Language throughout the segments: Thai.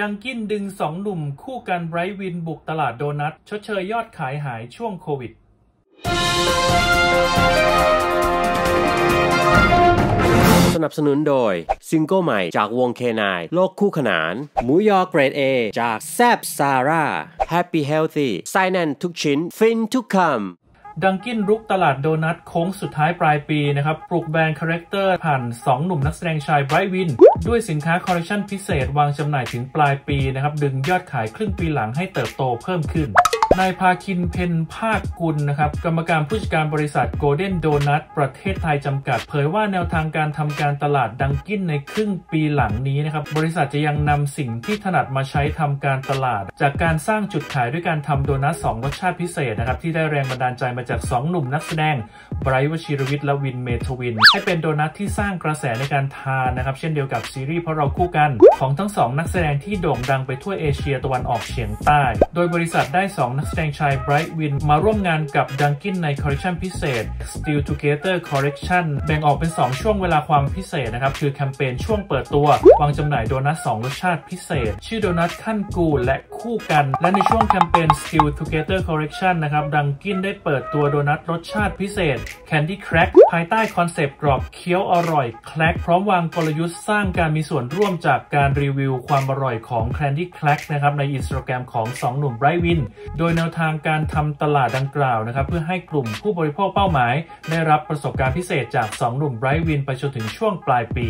ดังกิ้นดึงสองหนุ่มคู่กันไบรท์วินบุกตลาดโดนัทชดเชยยอดขายหายช่วงโควิด สนับสนุนโดย ซิงเกิลใหม่จากวงเคนายโลกคู่ขนาน หมูยอเกรด A จากแซบซาร่า Happy Healthy ไส้แน่นทุกชิ้น ฟินทุกคำ ดังกิ้นรุกตลาดโดนัทโค้งสุดท้ายปลายปีนะครับ ปลุกแบรนด์ character ผ่าน 2 หนุ่มนักแสดงชายไบรท์วิน ด้วยสินค้าคอลเลคชันพิเศษวางจำหน่ายถึงปลายปีนะครับ ดึงยอดขายครึ่งปีหลังให้เติบโตเพิ่มขึ้น นายภาคินเพ็ญภาคกุลนะครับกรรมการผู้จัดการบริษัทโกลเด้นโดนัทประเทศไทยจำกัด เผยว่าแนวทางการทำการตลาดดังกิ้นในครึ่งปีหลังนี้นะครับบริษัทจะยังนำสิ่งที่ถนัดมาใช้ทำการตลาด จากการสร้างจุดขายด้วยการทำโดนัทสองรสชาติพิเศษนะครับที่ได้แรงบันดาลใจมาจาก 2 หนุ่มนักแสดงไบรท์วชิรวิทย์และวินเมธวิน ให้เป็นโดนัทที่สร้างกระแสในการทานนะครับเช่นเดียวกับซีรีส์เพราะเราคู่กันของทั้งสองนักแสดงที่โด่งดังไปทั่วเอเชียตะวันออกเฉียงใต้ โดยบริษัทได้ 2 นักแสดงชายไบรท์วินมาร่วมงานกับดังกิ้นในคอลเลคชันพิเศษ Still Together Collection แบ่งออกเป็น 2 ช่วงเวลาความพิเศษนะครับ คือแคมเปญช่วงเปิดตัว วางจำหน่ายโดนัท2รสชาติพิเศษ ชื่อโดนัทคั่นกูและคู่กัน และในช่วงแคมเปญ Still Together Collection นะครับดังกิ้นได้เปิดตัวโดนัทรสชาติพิเศษ Candy Crack ภายใต้ concept กรอบเคี้ยวอร่อย crack พร้อมวางกลยุทธ์สร้างการมีส่วนร่วมจากการรีวิวความอร่อยของ Candy Crack นะครับในอินสตาแกรมของ 2 หนุ่มไบรท์วินโดยแนวทางการทำตลาดดังกล่าวนะครับ เพื่อให้กลุ่มผู้บริโภคเป้าหมาย ได้รับประสบการณ์พิเศษจาก 2 หนุ่มไบรท์วินไปจนถึงช่วงปลายปี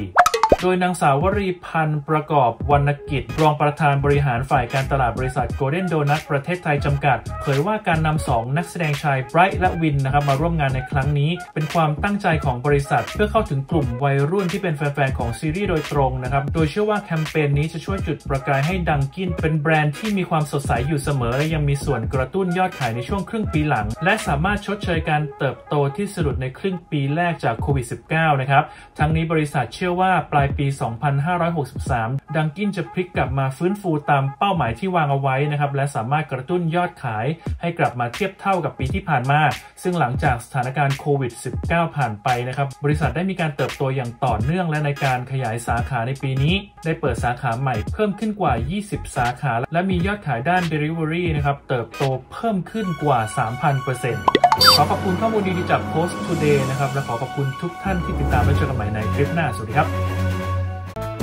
โดยนางสาววรีพันธ์ประกอบวรรณกิจ รองประธานบริหารฝ่ายการตลาดบริษัท Golden Donut ประเทศไทยจำกัด เผยว่าการนำสองนักแสดงชายไบรท์และวินนะครับมาร่วมงานในครั้งนี้ เป็นความตั้งใจของบริษัท เพื่อเข้าถึงกลุ่มวัยรุ่นที่เป็นแฟนๆของซีรีส์โดยตรงนะครับ โดยเชื่อว่าแคมเปญนี้จะช่วยจุดประกายให้ดังกินเป็นแบรนด์ที่มีความสดใสอยู่เสมอ และยังมีส่วนกระตุ้นยอดขายในช่วงครึ่งปีหลัง และสามารถชดเชยการเติบโตที่สะดุดในครึ่งปีแรกจากโควิด -19 นะครับ ทั้งนี้บริษัทเชื่อว่าปลายปี 2563 ดังกินจะพลิกกลับมาฟื้นฟูตามเป้าหมายที่วางเอาไว้นะครับ และสามารถกระตุ้นยอดขาย ให้กลับมาเทียบเท่ากับปีที่ผ่านมา ซึ่งหลังจากสถานการณ์โควิด -19 ผ่านไปนะครับ บริษัทได้มีการเติบโตอย่างต่อเนื่องและในการขยายสาขาในปีนี้ ได้เปิดสาขาใหม่เพิ่มขึ้นกว่า 20 สาขา และมียอดขายด้าน Delivery นะครับ เติบโตเพิ่มขึ้นกว่า 3,000%ขอขอบคุณข้อมูลดีๆจาก Post Today นะครับ และขอขอบคุณทุกท่านที่ติดตามและเจอกันใหม่ในคลิปหน้า สวัสดีครับ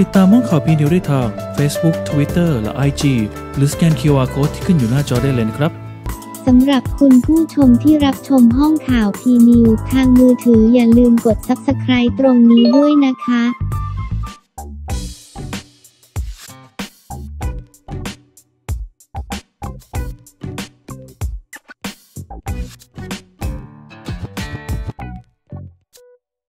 ติดตามห้องข่าวพีนิวได้ทาง Facebook Twitter และ IG หรือสแกน QR Code ที่ขึ้นอยู่หน้าจอได้เลยครับสำหรับคุณผู้ชมที่รับชมห้องข่าวพีนิวทางมือถืออย่าลืมกด Subscribe ตรงนี้ด้วยนะคะ